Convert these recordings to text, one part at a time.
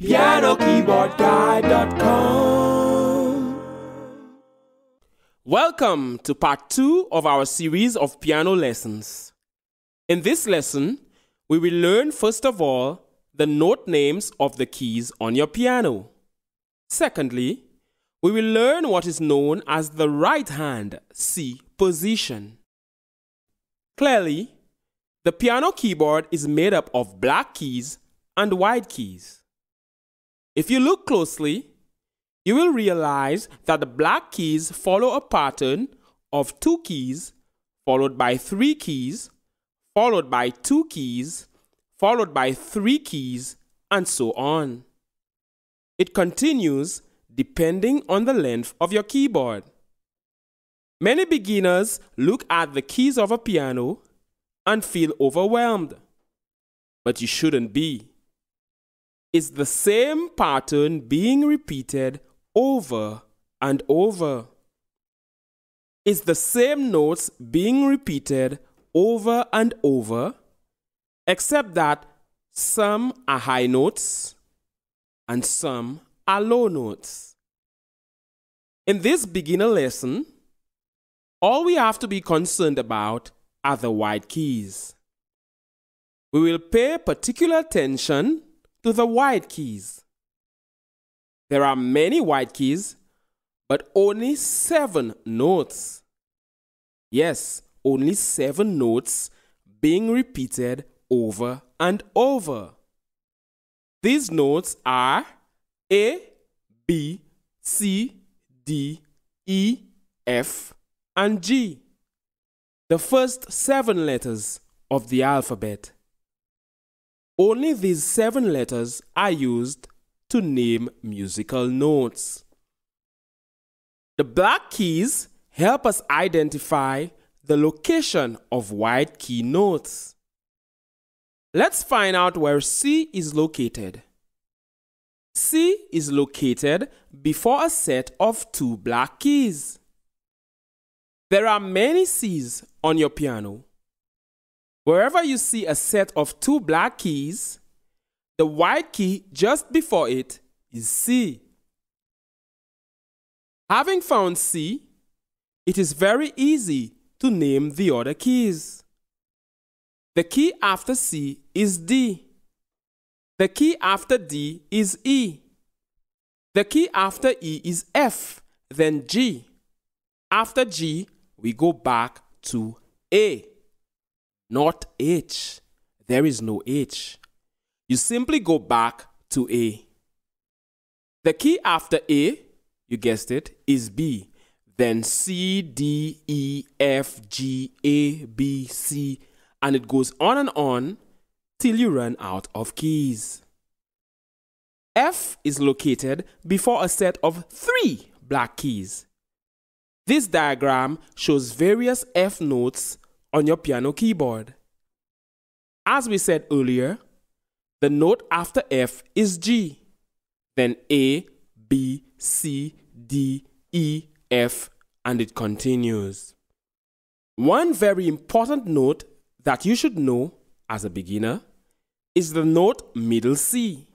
PianoKeyboardGuide.com. Welcome to part two of our series of piano lessons. In this lesson, we will learn first of all the note names of the keys on your piano. Secondly, we will learn what is known as the right hand C position. Clearly, the piano keyboard is made up of black keys and white keys. If you look closely, you will realize that the black keys follow a pattern of two keys, followed by three keys, followed by two keys, followed by three keys, and so on. It continues depending on the length of your keyboard. Many beginners look at the keys of a piano and feel overwhelmed, but you shouldn't be. It's the same pattern being repeated over and over. Is the same notes being repeated over and over, except that some are high notes and some are low notes. In this beginner lesson, all we have to be concerned about are the white keys. We will pay particular attention to the white keys. There are many white keys, but only seven notes. Yes, only seven notes being repeated over and over. These notes are A, B, C, D, E, F, and G, the first seven letters of the alphabet. Only these seven letters are used to name musical notes. The black keys help us identify the location of white key notes. Let's find out where C is located. C is located before a set of two black keys. There are many C's on your piano. Wherever you see a set of two black keys, the white key just before it is C. Having found C, it is very easy to name the other keys. The key after C is D. The key after D is E. The key after E is F, then G. After G, we go back to A not H. There is no H. You simply go back to A. The key after A, you guessed it, is B. Then C, D, E, F, G, A, B, C, and it goes on and on till you run out of keys. F is located before a set of three black keys. This diagram shows various F notes on your piano keyboard. As we said earlier, the note after F is G, then A, B, C, D, E, F, and it continues. One very important note that you should know as a beginner is the note middle C.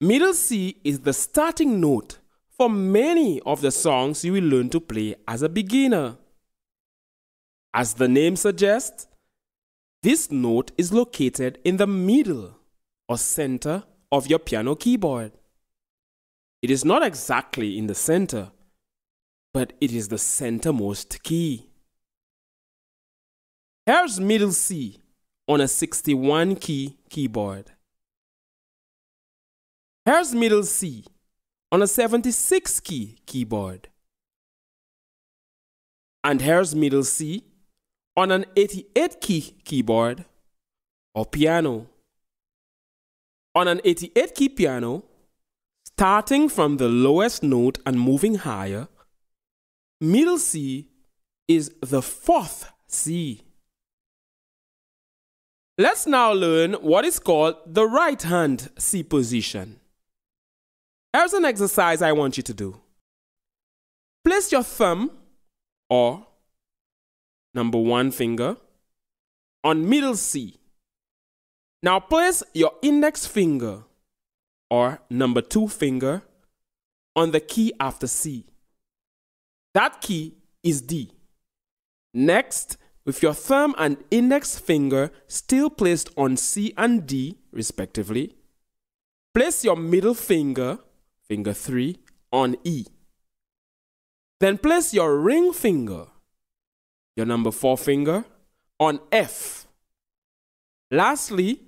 Middle C is the starting note for many of the songs you will learn to play as a beginner. As the name suggests, this note is located in the middle or center of your piano keyboard. It is not exactly in the center, but it is the centermost key. Here's middle C on a 61 key keyboard. Here's middle C on a 76 key keyboard. And here's middle C on an 88 key keyboard or piano. On an 88 key piano, starting from the lowest note and moving higher, middle C is the fourth C. Let's now learn what is called the right hand C position. Here's an exercise I want you to do. Place your thumb or number one finger, on middle C. Now place your index finger or number two finger on the key after C. That key is D. Next, with your thumb and index finger still placed on C and D, respectively, place your middle finger, finger 3, on E. Then place your ring finger, your number 4 finger, on F. Lastly,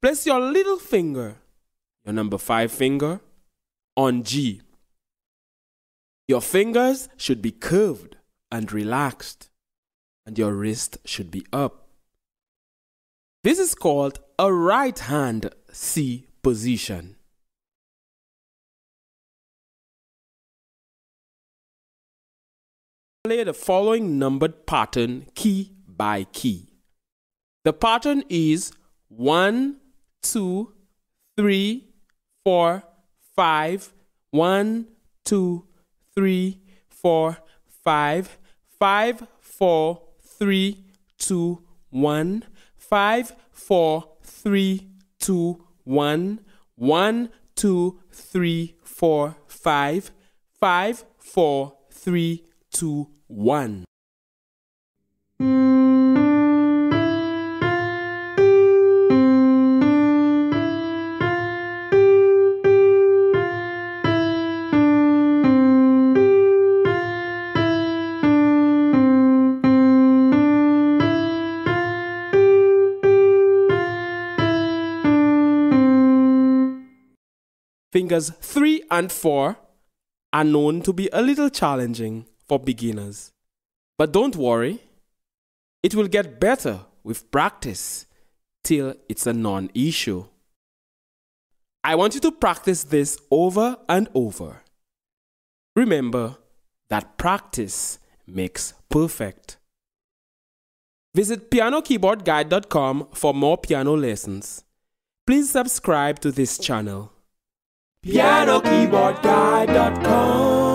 place your little finger, your number 5 finger, on G. Your fingers should be curved and relaxed and your wrist should be up. This is called a right hand C position. Play the following numbered pattern key by key. The pattern is 1, 2, 3, 4, 5, 1, 2, 3, 4, 5, 5, 4, three, two, one, five, four, three, two, one, one, two, three, four, five, five, four, three, two, one. Fingers 3 and 4 are known to be a little challenging for beginners. But don't worry, it will get better with practice till it's a non issue. I want you to practice this over and over. Remember that practice makes perfect. Visit pianokeyboardguide.com for more piano lessons. Please subscribe to this channel pianokeyboardguide.com